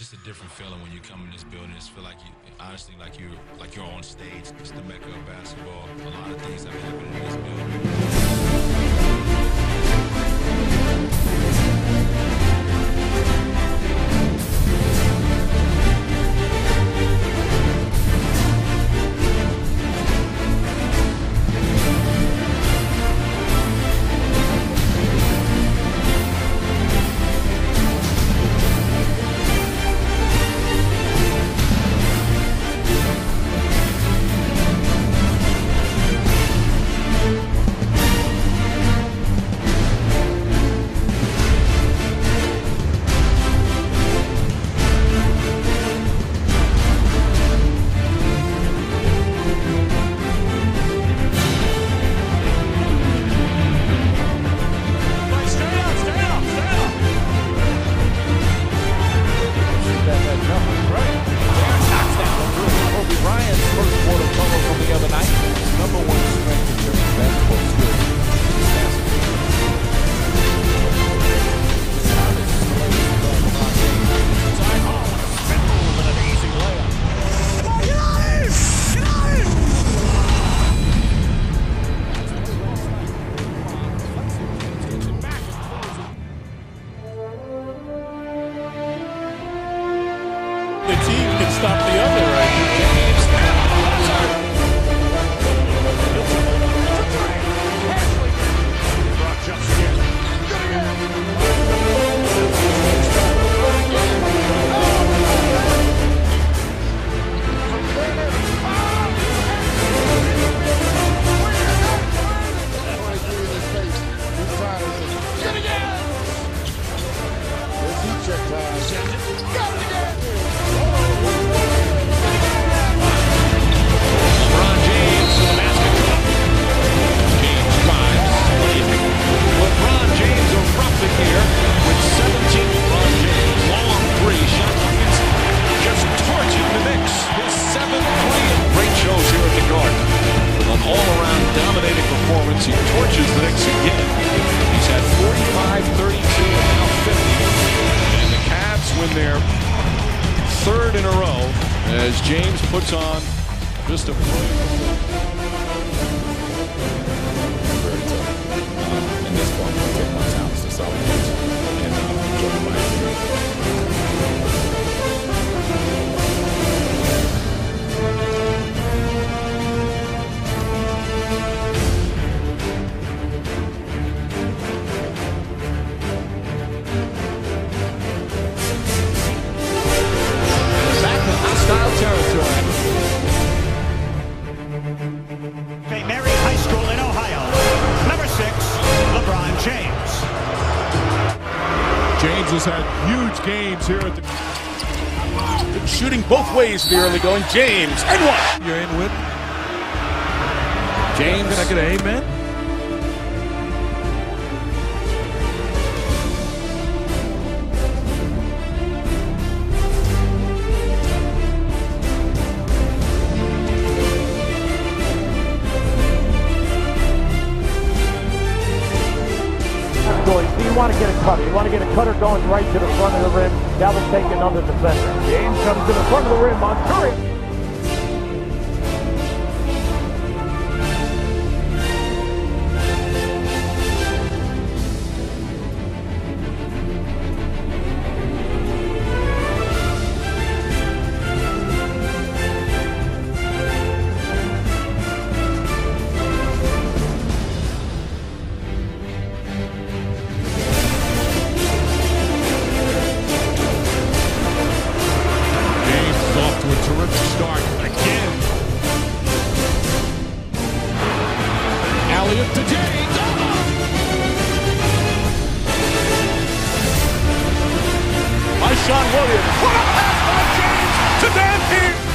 just a different feeling when you come in this building. It's feel like you, honestly, like you, like you're on stage. It's the mecca of basketball. A lot of things have happened in this building. Again. He's had 45, 32, and now 50. And the Cavs win their third in a row as James puts on just a. Um, in this part, I'm take my to James has had huge games here at the. Shooting both ways in the early going. James and one. You're in with. James, can I get an amen? Cutter. You want to get a cutter going right to the front of the rim. That will take another defender. James comes to the front of the rim on Curry. Up to James. By Sean Williams. What a pass by James to Dan Pierce.